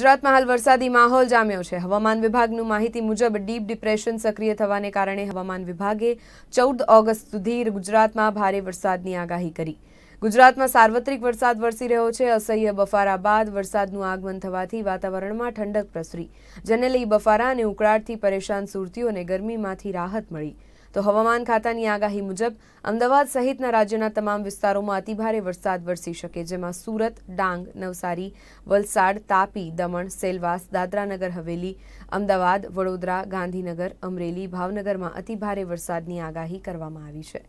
ગુજરાતમાં હાલ વરસાદી માહોલ જામ્યો છે. હવામાન વિભાગનું માહિતી મુજબ ડીપ ડિપ્રેશન સક્રિય થવાને કારણે હવામાન વિભાગે ચૌદ ઓગસ્ટ સુધી ગુજરાતમાં ભારે વરસાદની આગાહી કરી. ગુજરાતમાં સાર્વત્રિક વરસાદ વરસી રહ્યો છે. અસહ્ય બફારા બાદ વરસાદનું આગમન થવાથી વાતાવરણમાં ઠંડક પ્રસરી. જેને લઈ બફારા અને ઉકળાટથી પરેશાન સુરતીઓને ગરમીમાંથી રાહત મળી. તો હવામાન ખાતાની આગાહી મુજબ, અમદાવાદ સહિતના રાજ્યના તમામ વિસ્તારોમાં અતિભારે વરસાદ વરસી શકે, જેમાં સુરત, ડાંગ, નવસારી, વલસાડ, તાપી, દમણ, સેલવાસ, દાદરાનગર, હવેલી, અમદાવાદ, વડોદરા, ગાંધીનગર, અમરેલી, ભાવનગરમાં અતિભારે વરસાદની આગાહી કરવામાં આવી છે.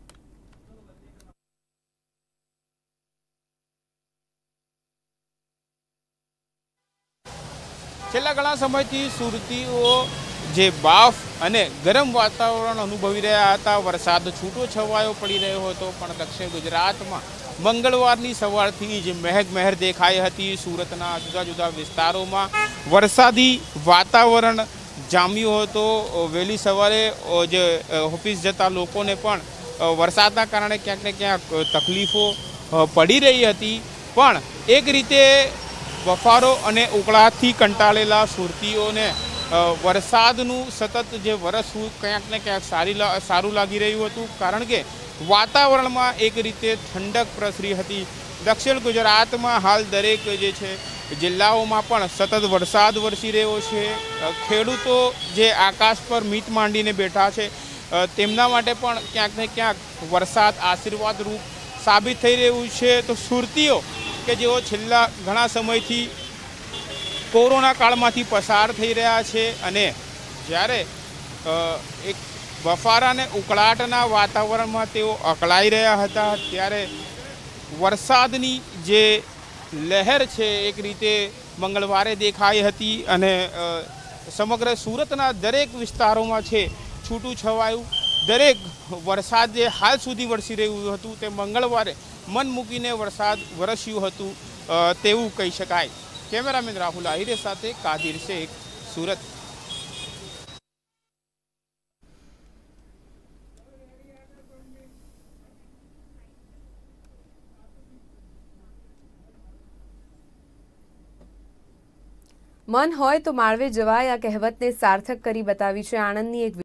છેલ્લા ઘણા સમયથી સુરતીઓ જે બાફ અને ગરમ વાતાવરણ અનુભવી રહ્યા હતા, વરસાદ છૂટો છવાયો પડી રહ્યો હતો, પણ દક્ષિણ ગુજરાતમાં મંગળવારની સવારથી જ મહેક મહેર દેખાઈ હતી. સુરતના જુદા જુદા વિસ્તારોમાં વરસાદી વાતાવરણ જામ્યું હતો. વહેલી સવારે જે ઓફિસ જતા લોકોને પણ વરસાદના કારણે ક્યાંક ને ક્યાંક તકલીફો પડી રહી હતી. પણ એક રીતે બફારો અને ઉકળાથી કંટાળેલા સુરતીઓને વરસાદનું સતત જે વરસવું ક્યાંક ને ક્યાંક સારી સારું લાગી રહ્યું હતું. કારણ કે વાતાવરણમાં એક રીતે ઠંડક પ્રસરી હતી. દક્ષિણ ગુજરાતમાં હાલ દરેક જે છે, જિલ્લાઓમાં પણ સતત વરસાદ વરસી રહ્યો છે. ખેડૂતો જે આકાશ પર મીટ માંડીને બેઠા છે તેમના માટે પણ ક્યાંક ને ક્યાંક વરસાદ આશીર્વાદરૂપ સાબિત થઈ રહ્યું છે. તો સુરતીઓ કે જેઓ છેલ્લા ઘણા સમયથી કોરોના કાળમાંથી પસાર થઈ રહ્યા છે અને જ્યારે એક બફારાને ઉકળાટના વાતાવરણમાં તેઓ અકળાઈ રહ્યા હતા, ત્યારે વરસાદની જે લહેર છે એક રીતે મંગળવારે દેખાઈ હતી અને સમગ્ર સુરતના દરેક વિસ્તારોમાં છે છૂટું છવાયું. દરેક વરસાદ જે હાલ સુધી વરસી રહ્યું હતું તે મંગળવારે મન મૂકીને વરસાદ વરસ્યું હતું તેવું કહી શકાય. કેમેરામેન રાહુલ આહિરે સાથે કાદિર શેખ, સુરત. મન હોય તો માળવે જવાય આ કહેવતને સાર્થક કરી બતાવી છે આણંદની એક